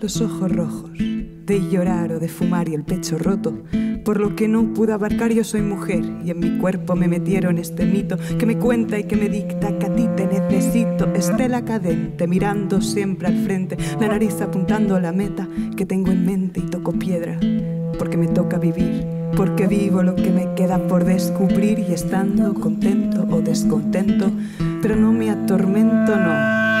los ojos rojos, de llorar o de fumar y el pecho roto, por lo que no pude abarcar yo soy mujer y en mi cuerpo me metieron este mito que me cuenta y que me dicta que a ti te necesito, estela cadente, mirando siempre al frente, la nariz apuntando a la meta que tengo en mente y toco piedra, porque me toca vivir. Porque vivo lo que me queda por descubrir y estando contento o descontento, pero no me atormento, no.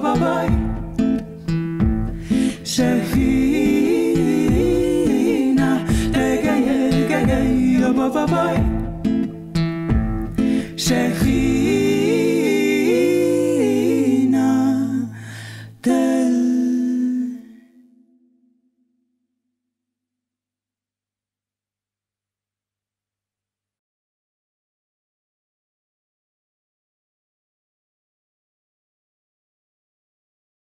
bye-bye Shahina Tegay, tegay, bye-bye